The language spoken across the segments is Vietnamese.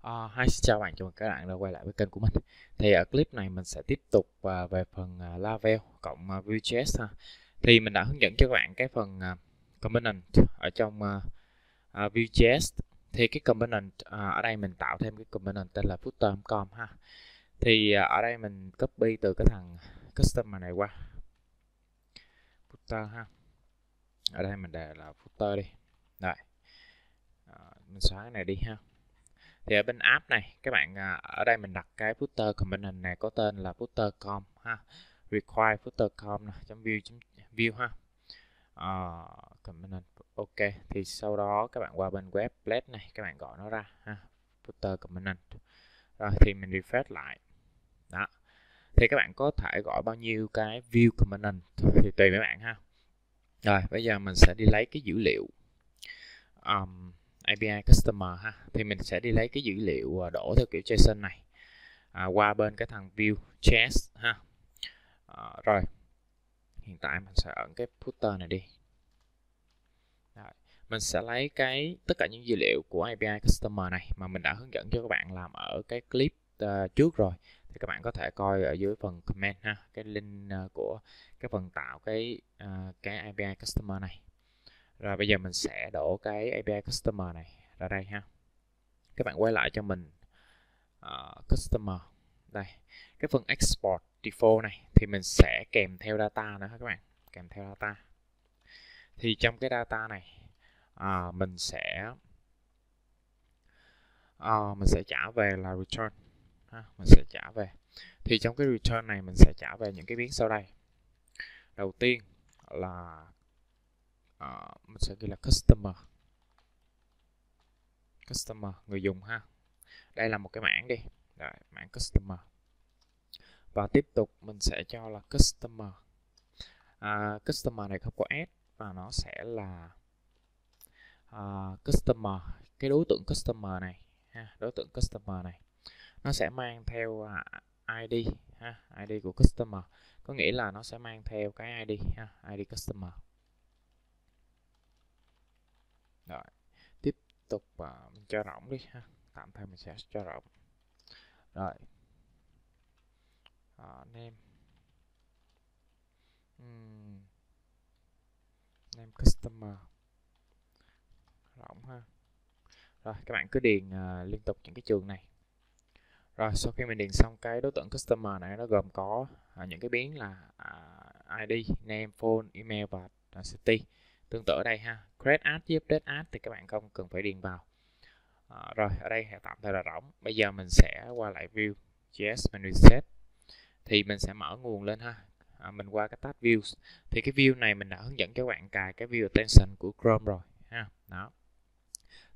Ờ, uh, hi xin chào bạn, chào mừng các bạn đã quay lại với kênh của mình. Thì ở clip này mình sẽ tiếp tục uh, về phần uh, Laravel cộng uh, Vue.js ha. Thì mình đã hướng dẫn cho các bạn cái phần uh, component ở trong uh, uh, Vue.js Thì cái component uh, ở đây mình tạo thêm cái component tên là footer.com ha. Thì uh, ở đây mình copy từ cái thằng customer này qua. Footer ha. Ở đây mình để là footer đi. Rồi uh, Mình xóa cái này đi ha thì ở bên app này các bạn à, ở đây mình đặt cái footer component này có tên là footer com ha. Require footer com view view ha. Ờ, uh, component ok. Thì sau đó các bạn qua bên web blade này các bạn gọi nó ra ha footer component rồi thì mình refresh lại. Đó. Thì các bạn có thể gọi bao nhiêu cái view component thì tùy mấy bạn ha. Rồi bây giờ mình sẽ đi lấy cái dữ liệu. Um, API Customer ha. Thì mình sẽ đi lấy cái dữ liệu à, đổ theo kiểu JSON này. À, qua bên cái thằng view chest ha. À, rồi. Hiện tại mình sẽ ẩn cái footer này đi. Rồi. mình sẽ lấy cái tất cả những dữ liệu của API Customer này mà mình đã hướng dẫn cho các bạn làm ở cái clip uh, trước rồi. Thì các bạn có thể coi ở dưới phần comment ha cái link uh, của cái phần tạo cái uh, cái API Customer này rồi bây giờ mình sẽ đổ cái API Customer này ra đây ha. Các bạn quay lại cho mình uh, Customer. Đây. Cái phần Export Default này thì mình sẽ kèm theo data nữa các bạn. Kèm theo data. Thì trong cái data này uh, mình sẽ uh, mình sẽ trả về là return. Ha, mình sẽ trả về. Thì trong cái return này mình sẽ trả về những cái biến sau đây. Đầu tiên là uh, mình sẽ ghi là customer. Customer người dùng ha. Đây là một cái mảng đi. Đấy, mảng customer. Và tiếp tục mình sẽ cho là customer. À, customer này không có s và nó sẽ là uh, customer cái đối tượng customer này ha đối tượng customer này. Nó sẽ mang theo à, uh, ID ha ID của customer. Có nghĩa là nó sẽ mang theo cái ID ha ID customer rồi tiếp tục uh, mình cho rộng đi ha. Tạm thời mình sẽ cho rộng. Rồi. Uh, name uhm. name customer. Rộng ha. Rồi các bạn cứ điền uh, liên tục những cái trường này. Rồi sau khi mình điền xong cái đối tượng customer này nó gồm có uh, những cái biến là à, uh, ID, name, phone, email và uh, city. Tương tự ở đây ha create ad với update ad thì các bạn không cần phải điền vào. À, rồi ở đây tạm thời là rỗng. Bây giờ mình sẽ qua lại view. Js menu set thì mình sẽ mở nguồn lên ha. À, mình qua cái tab views. Thì cái view này mình đã hướng dẫn cho các bạn cài cái view attention của chrome rồi ha. Đó.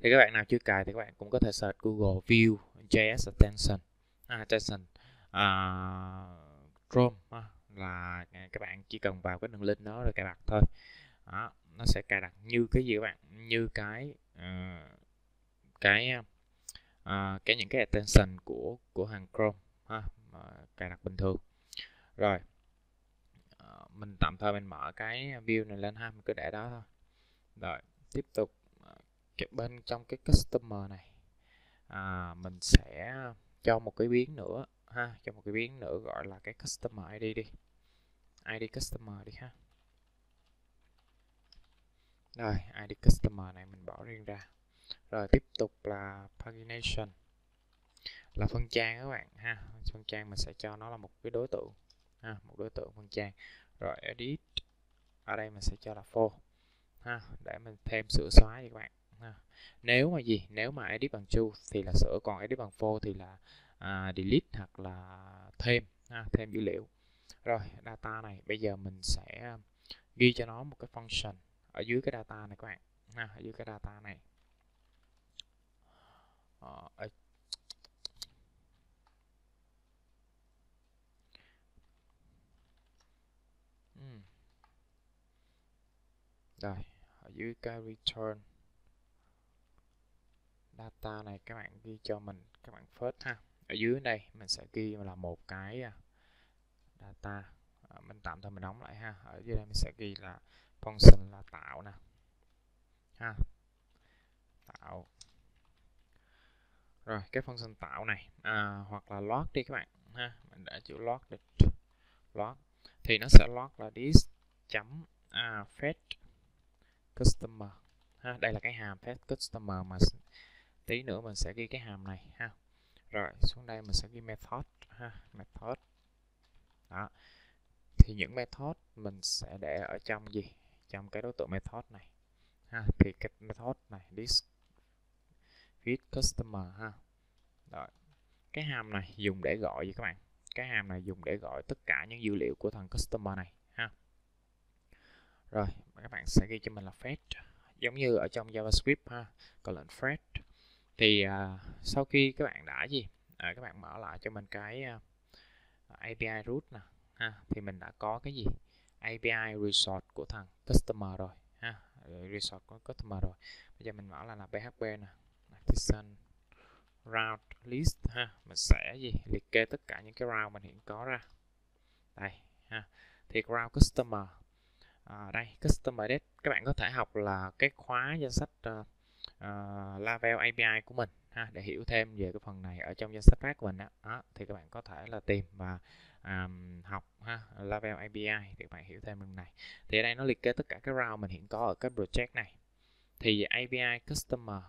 Thì các bạn nào chưa cài thì các bạn cũng có thể search google view js attention. À, attention. À, chrome ha, là à, các bạn chỉ cần vào cái đường link đó rồi cài đặt thôi. Đó nó sẽ cài đặt như cái gì các bạn? Như cái uh, cái uh, cái những cái attention của của hàng Chrome ha uh, cài đặt bình thường. Rồi uh, mình tạm thời mình mở cái view này lên ha mình cứ để đó thôi. Rồi tiếp tục uh, bên trong cái customer này uh, mình sẽ cho một cái biến nữa ha cho một cái biến nữa gọi là cái customer ID đi. ID customer đi ha rồi ID customer này mình bỏ riêng ra. Rồi tiếp tục là pagination. Là phân trang các bạn ha. Phân trang mình sẽ cho nó là một cái đối tượng ha một đối tượng phân trang. Rồi edit. Ở đây mình sẽ cho là for ha để mình thêm sửa xóa cho các bạn ha. nếu mà gì nếu mà edit bằng true thì là sửa còn edit bằng for thì là à, delete hoặc là thêm ha, thêm dữ liệu. Rồi data này bây giờ mình sẽ ghi cho nó một cái function ở dưới cái data này các bạn. Ha, ở dưới cái data này. Ờ, ở uhm. rồi ở dưới cái return data này các bạn ghi cho mình các bạn first ha. Ở dưới đây mình sẽ ghi là một cái à, data. À, mình tạm thời mình đóng lại ha. Ở dưới đây mình sẽ ghi là function là tạo nè. Ha. Tạo rồi cái function tạo này à, hoặc là load đi các bạn ha. Mình đã chữ load được. Load thì nó sẽ load là this chấm fetch customer. Ha đây là cái hàm fetch customer mà tí nữa mình sẽ ghi cái hàm này ha. Rồi xuống đây mình sẽ ghi method ha method. Đó. Thì những method mình sẽ để ở trong gì? Trong cái đối tượng method này. Ha. Thì cái method này this with customer ha. Rồi cái hàm này dùng để gọi gì các bạn? Cái hàm này dùng để gọi tất cả những dữ liệu của thằng customer này ha. Rồi các bạn sẽ ghi cho mình là fetch. Giống như ở trong javascript ha còn lệnh fetch. Thì uh, sau khi các bạn đã gì? À, các bạn mở lại cho mình cái uh, API root nè ha. Thì mình đã có cái gì API resource của thằng customer rồi ha. Ừ, resource của customer rồi. Bây giờ mình mở là là PHP nè. Artisan route list ha. Mình sẽ gì? Liệt kê tất cả những cái route mình hiện có ra. Đây ha. Thì route customer. À, đây customer date. Các bạn có thể học là cái khóa danh sách uh, À, uh, Laravel API của mình ha để hiểu thêm về cái phần này ở trong danh sách phát của mình đó. đó thì các bạn có thể là tìm và um, học ha Laravel API thì các bạn hiểu thêm phần này. Thì ở đây nó liệt kê tất cả các round mình hiện có ở cái project này. Thì API customer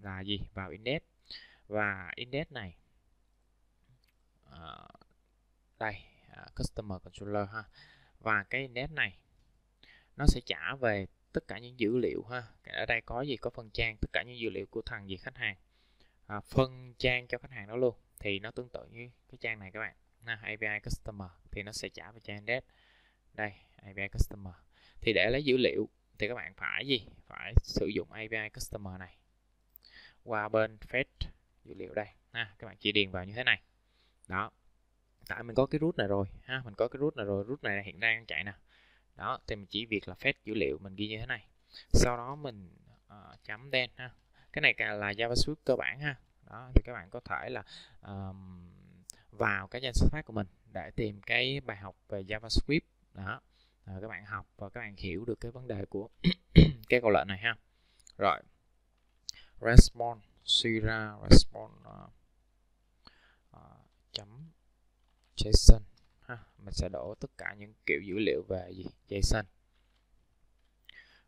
là gì? Vào index. Và index này uh, đây uh, customer controller ha. Và cái index này nó sẽ trả về tất cả những dữ liệu ha. Ở đây có gì có phân trang tất cả những dữ liệu của thằng gì khách hàng. À, phân trang cho khách hàng đó luôn. Thì nó tương tự như cái trang này các bạn. Ha, API customer thì nó sẽ trả về trang dead đây API customer. Thì để lấy dữ liệu thì các bạn phải gì? Phải sử dụng API customer này. Qua bên fetch dữ liệu đây. Ha các bạn chỉ điền vào như thế này. Đó. Tại mình có cái root này rồi ha mình có cái root này rồi. Root này hiện đang chạy nè đó thì mình chỉ việc là fetch dữ liệu mình ghi như thế này. Sau đó mình uh, chấm đen ha. Cái này là javascript cơ bản ha. Đó thì các bạn có thể là um, vào cái danh sách phát của mình để tìm cái bài học về javascript. Đó à, các bạn học và các bạn hiểu được cái vấn đề của cái câu lệnh này ha. Rồi response suy ra response uh, uh, chấm json ha. Mình sẽ đổ tất cả những kiểu dữ liệu về gì? Json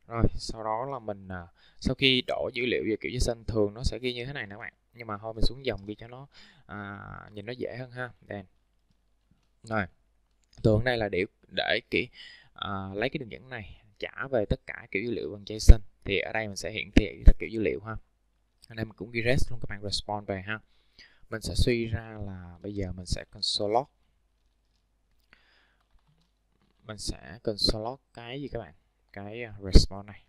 rồi sau đó là mình à, sau khi đổ dữ liệu về kiểu json thường nó sẽ ghi như thế này nè các bạn. Nhưng mà thôi mình xuống dòng ghi cho nó à, nhìn nó dễ hơn ha. Đèn rồi. Thường đây là để để kỹ à, lấy cái đường dẫn này trả về tất cả kiểu dữ liệu bằng json thì ở đây mình sẽ hiển thị các kiểu dữ liệu ha. Ở đây mình cũng ghi res luôn các bạn respond về ha. Mình sẽ suy ra là bây giờ mình sẽ console log mình sẽ console log cái gì các bạn? Cái à, response này.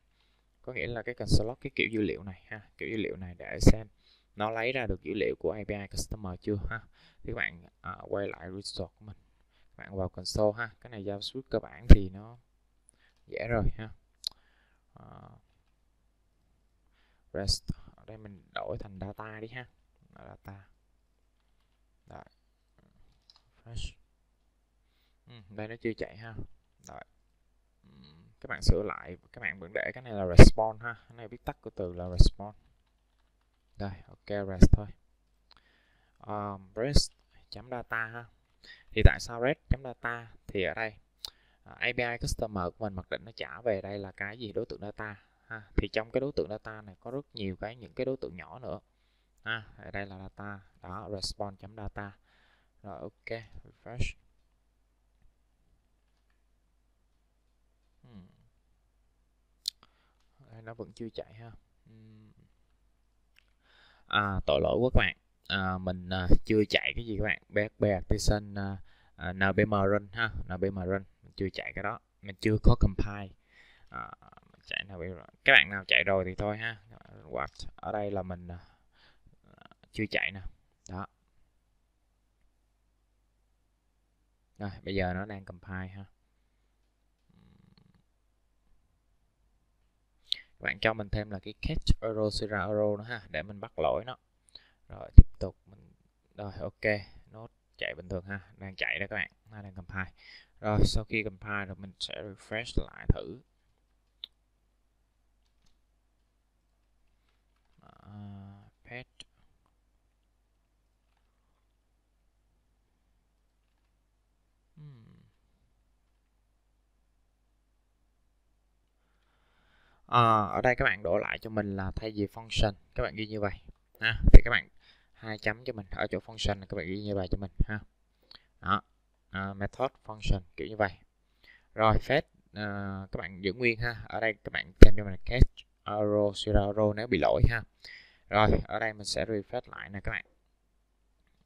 Có nghĩa là cái console log cái kiểu dữ liệu này ha kiểu dữ liệu này để xem nó lấy ra được dữ liệu của API customer chưa ha? Thì các bạn à, quay lại result của mình. Các bạn vào console ha cái này JavaScript cơ bản thì nó dễ rồi ha. À, rest ở đây mình đổi thành data đi ha. Data. Đấy. fresh ừ, đây nó chưa chạy ha. Đấy. các bạn sửa lại các bạn vẫn để cái này là response ha. Cái này viết tắt của từ là response đây ok rest thôi. Um, rest chấm data ha. Thì tại sao rest chấm data? Thì ở đây à, API customer của mình mặc định nó trả về đây là cái gì? Đối tượng data ha. Thì trong cái đối tượng data này có rất nhiều cái những cái đối tượng nhỏ nữa. Ha ở đây là data. Đó response data. Rồi ok refresh. Hay nó vẫn chưa chạy ha? À, tội lỗi quá các bạn. À, mình à, chưa chạy cái gì các bạn. PHP Artisan à, à, NBM run ha NBM run. Mình chưa chạy cái đó. Mình chưa có compile à, chạy nào các bạn nào chạy rồi thì thôi ha. What? Ở đây là mình à, chưa chạy nè. Đó. Rồi bây giờ nó đang compile ha các bạn cho mình thêm là cái catch euro suy euro nữa ha để mình bắt lỗi nó. Rồi tiếp tục mình rồi ok nó chạy bình thường ha đang chạy đó các bạn nó đang compile rồi sau khi compile rồi mình sẽ refresh lại thử. Uh, à, ở đây các bạn đổ lại cho mình là thay vì function các bạn ghi như vậy ha. Thì các bạn hai chấm cho mình ở chỗ function các bạn ghi như vậy cho mình ha. Đó à, method function kiểu như vậy. Rồi fetch uh, các bạn giữ nguyên ha. Ở đây các bạn thêm cho mình catch arrow zero arrow nếu bị lỗi ha. Rồi ở đây mình sẽ refresh lại nè các bạn.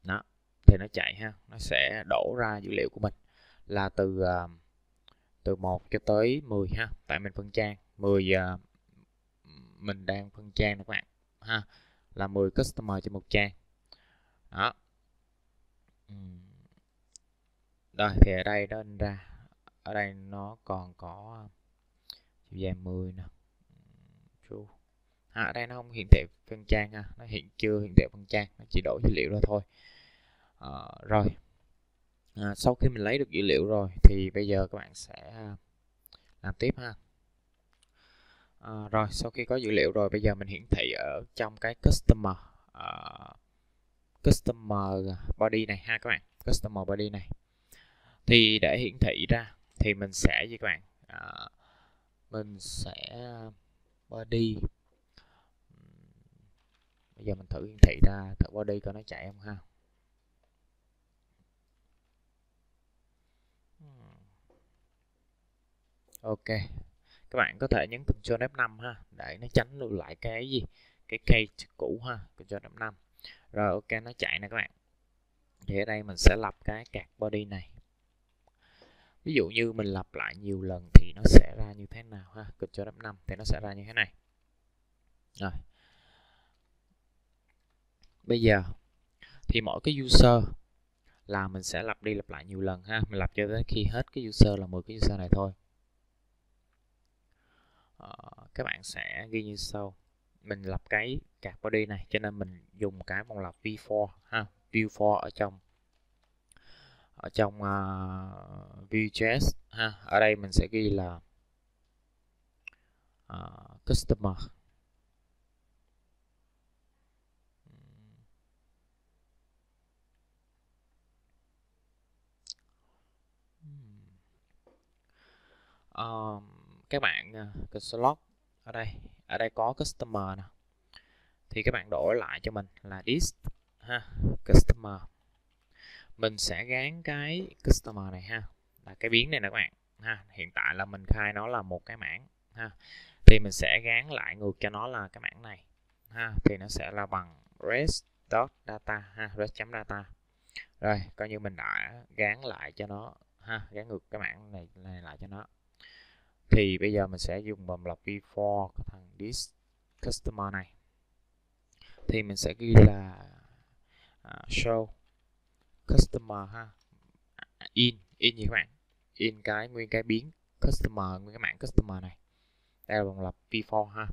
Đó thì nó chạy ha. Nó sẽ đổ ra dữ liệu của mình là từ uh, từ 1 cho tới 10 ha. Tại mình phân trang. 10 uh, à, mình đang phân trang các bạn ha là 10 customer trên một trang. Đó. Rồi thì ở đây nó ra ở đây nó còn có chiều dài 10 nè. À, ở đây nó không hiển thị phân trang ha nó hiện chưa hiển thị phân trang nó chỉ đổi dữ liệu ra thôi. À, rồi. À, sau khi mình lấy được dữ liệu rồi thì bây giờ các bạn sẽ à, làm tiếp ha à, rồi sau khi có dữ liệu rồi bây giờ mình hiển thị ở trong cái customer uh, customer body này ha các bạn customer body này. Thì để hiển thị ra thì mình sẽ gì các bạn? À, mình sẽ body. Bây giờ mình thử hiển thị ra thử body coi nó chạy không ha. Ok các bạn có thể nhấn Ctrl F5 ha, để nó tránh được lại cái gì? Cái case cũ ha Ctrl F5 rồi, ok, nó chạy nè các bạn. Thì ở đây mình sẽ lập cái card body này. Ví dụ như mình lặp lại nhiều lần thì nó sẽ ra như thế nào ha? Ctrl F5 thì nó sẽ ra như thế này. Rồi. Bây giờ thì mỗi cái user là mình sẽ lặp đi lặp lại nhiều lần ha? Mình lặp cho tới khi hết cái user là 10 cái user này thôi. Ờ, các bạn sẽ ghi như sau. Mình lập cái card body này cho nên mình dùng cái vòng lặp v4 ha view 4 ở trong ở trong ờ, uh, Vue.js ha. Ở đây mình sẽ ghi là uh, customer. Um, các bạn à, cái slot ở đây ở đây có customer nè. Thì các bạn đổi lại cho mình là this ha customer. Mình sẽ gán cái customer này ha là cái biến này nè các bạn ha. Hiện tại là mình khai nó là một cái mảng ha. Thì mình sẽ gán lại ngược cho nó là cái mảng này ha. Thì nó sẽ là bằng rest dot data ha rest chấm data rồi coi như mình đã gán lại cho nó ha gán ngược cái mảng này, này lại cho nó thì bây giờ mình sẽ dùng vòng lặp before của thằng this customer này. Thì mình sẽ ghi là uh, show customer ha. In in gì các bạn. In cái nguyên cái biến customer nguyên cái mạng customer này. Đây là vòng lặp before ha.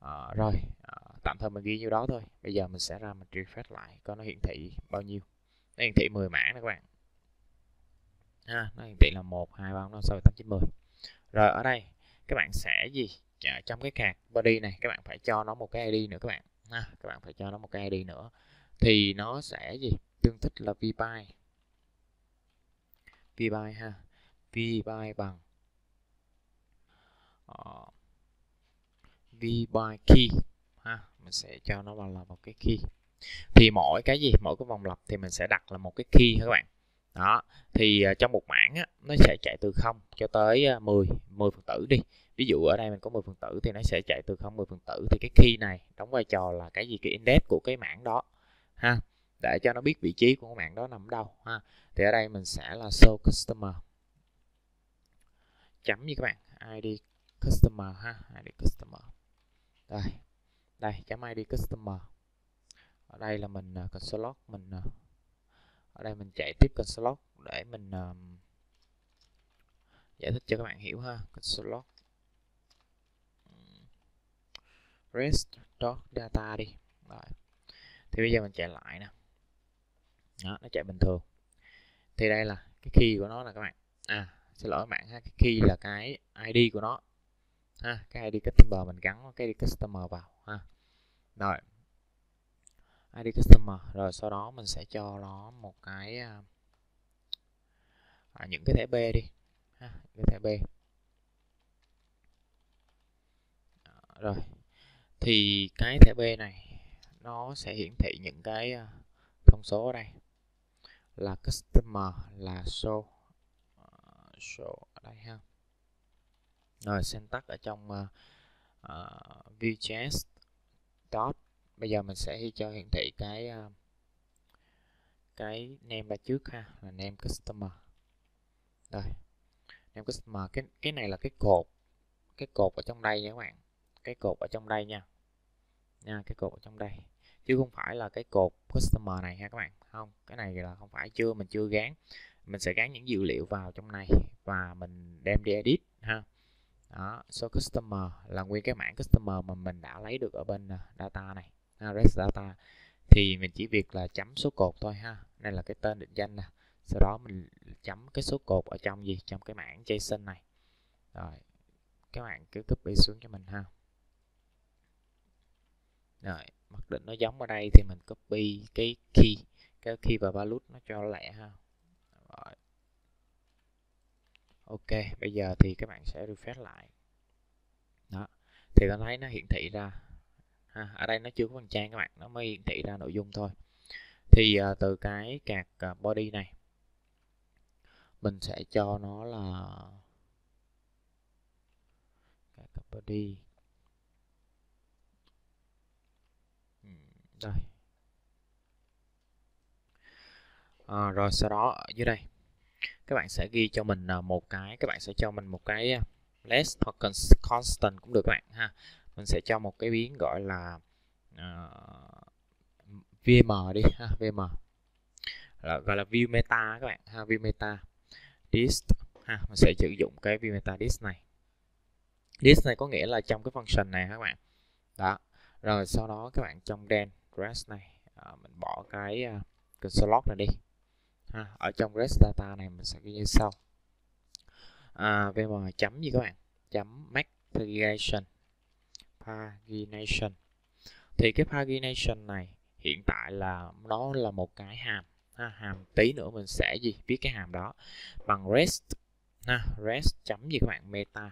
À, rồi à, tạm thời mình ghi nhiêu đó thôi. Bây giờ mình sẽ ra mình refresh lại coi nó hiển thị bao nhiêu. Nó hiển thị 10 mảng nè các bạn. Ha nó hiển thị là 1 2 3 4 5 6 7 8 9 10 rồi ở đây các bạn sẽ gì? À, trong cái card body này các bạn phải cho nó một cái ID nữa các bạn ha các bạn phải cho nó một cái ID nữa. Thì nó sẽ gì? Tương thích là vby vby ha vby bằng ờ, uh, vby key ha mình sẽ cho nó vào là một cái key. Thì mỗi cái gì? Mỗi cái vòng lặp thì mình sẽ đặt là một cái key các bạn? Đó thì à, trong một mảng á, nó sẽ chạy từ 0 cho tới à, 10 10 phần tử đi. Ví dụ ở đây mình có 10 phần tử thì nó sẽ chạy từ 0 10 phần tử. Thì cái key này đóng vai trò là cái gì? Cái index của cái mảng đó ha? Để cho nó biết vị trí của cái mảng đó nằm đâu ha? Thì ở đây mình sẽ là show customer. Chấm như các bạn id customer ha? Id customer. Đây đây chấm id customer. Ở đây là mình à, uh, console mình uh, ở đây mình chạy tiếp console để mình um, giải thích cho các bạn hiểu ha. Console rest data đi. Rồi. Thì bây giờ mình chạy lại nè. Đó, nó chạy bình thường. Thì đây là cái key của nó là các bạn. À xin lỗi các bạn ha cái key là cái id của nó. Ha cái id customer mình gắn cái id customer vào ha. Rồi id customer. Rồi sau đó mình sẽ cho nó một cái à, à những cái thẻ b đi ha cái thẻ b. Rồi. Thì cái thẻ B này nó sẽ hiển thị những cái à, thông số ở đây. Là customer là show. Show ở đây ha. Rồi syntax ở trong uh, uh, dot bây giờ mình sẽ cho hiển thị cái ờ, cái name ra trước ha, là name customer. Rồi, name customer, cái cái này là cái cột cái cột ở trong đây nha các bạn, cái cột ở trong đây nha nha, cái cột ở trong đây. Chứ không phải là cái cột customer này ha các bạn, không, cái này là không phải, chưa, mình chưa gán. Mình sẽ gán những dữ liệu vào trong này và mình đem đi edit ha. Đó số customer là nguyên cái mảng customer mà mình đã lấy được ở bên ờ, data này ha, REST data. Thì mình chỉ việc là chấm số cột thôi ha. Đây là cái tên định danh nè. Sau đó mình chấm cái số cột ở trong gì? Trong cái mảng JSON này. Rồi các bạn cứ copy xuống cho mình ha. Rồi mặc định nó giống ở đây thì mình copy cái key cái key và value nó cho lẹ ha. Rồi. Ok bây giờ thì các bạn sẽ refresh lại. Đó thì ta thấy nó hiển thị ra ha, ở đây nó chưa có phần trang các bạn nó mới hiển thị ra nội dung thôi. Thì uh, từ cái card uh, à, body này mình sẽ cho nó là card body. Đây. À, rồi sau đó ở dưới đây các bạn sẽ ghi cho mình à, một cái các bạn sẽ cho mình một cái less hoặc constant cũng được các bạn ha mình sẽ cho một cái biến gọi là ờ, uh, VM đi ha VM là gọi là view meta các bạn ha view meta. Dist ha mình sẽ sử dụng cái view meta dist này. Dist này có nghĩa là trong cái function này các bạn. Đó rồi sau đó các bạn trong den rest này à, mình bỏ cái uh, console log này đi ha. Ở trong rest data này mình sẽ ghi như sau. À, vm chấm gì các bạn? Chấm max pagination pagination thì cái pagination này hiện tại là nó là một cái hàm ha, hàm tí nữa mình sẽ gì viết cái hàm đó. Bằng rest ha, rest chấm gì các bạn? Meta.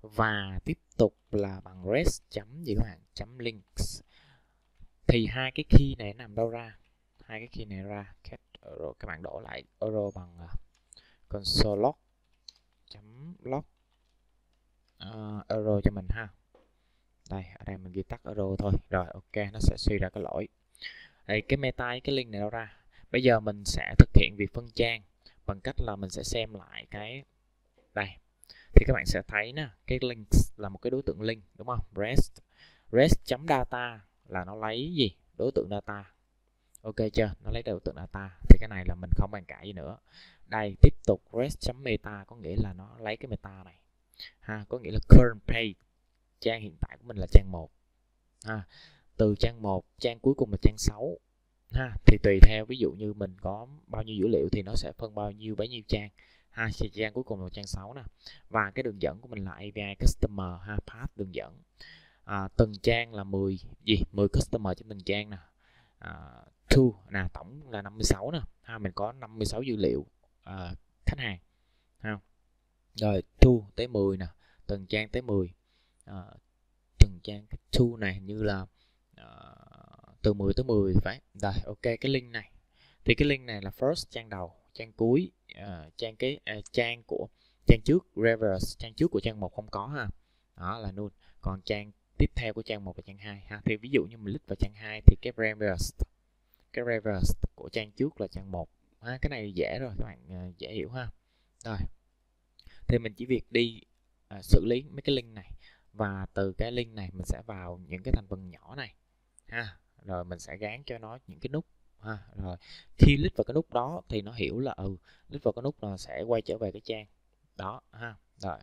Và tiếp tục là bằng rest chấm gì các bạn? Chấm links. Thì hai cái key này nằm đâu ra? Hai cái key này ra. Rồi các bạn đổ lại euro bằng uh, console log chấm log uh, à, euro cho mình ha đây, ở đây mình ghi tắt euro thôi. Rồi, ok, nó sẽ suy ra cái lỗi. Đây, cái meta, cái link này đâu ra? Bây giờ mình sẽ thực hiện việc phân trang bằng cách là mình sẽ xem lại cái, đây. Thì các bạn sẽ thấy nè, cái link là một cái đối tượng link, đúng không? Rest rest chấm data là nó lấy gì? Đối tượng data. Ok chưa? Nó lấy đối tượng data. Thì cái này là mình không bàn cãi gì nữa. Đây, tiếp tục rest chấm meta có nghĩa là nó lấy cái meta này. Ha, có nghĩa là current page trang hiện tại của mình là trang 1 ha. Từ trang 1 trang cuối cùng là trang 6 ha. Thì tùy theo ví dụ như mình có bao nhiêu dữ liệu thì nó sẽ phân bao nhiêu bấy nhiêu trang ha. Thì trang cuối cùng là trang 6 nè. Và cái đường dẫn của mình là API customer ha path đường dẫn. À, từng trang là 10 gì 10 customer trên từng trang nè. À, two nè tổng là 56 nè. Ha mình có 56 dữ liệu à, khách hàng ha. Rồi two tới 10 nè. Từng trang tới 10 Ờ, à, từng trang cái tool này như là uh, từ 10 tới 10 phải. Rồi ok cái link này. Thì cái link này là first trang đầu trang cuối uh, trang cái uh, trang của trang trước reverse trang trước của trang một không có ha. Đó là null còn trang tiếp theo của trang 1 và trang 2 ha. Thì ví dụ như mình click vào trang 2 thì cái reverse cái reverse của trang trước là trang 1 ha cái này dễ rồi các bạn uh, dễ hiểu ha. Rồi thì mình chỉ việc đi uh, xử lý mấy cái link này và từ cái link này mình sẽ vào những cái thành phần nhỏ này, ha. Rồi mình sẽ gán cho nó những cái nút, ha. Rồi, khi click vào cái nút đó thì nó hiểu là ừ click vào cái nút là sẽ quay trở về cái trang đó, ha. Rồi.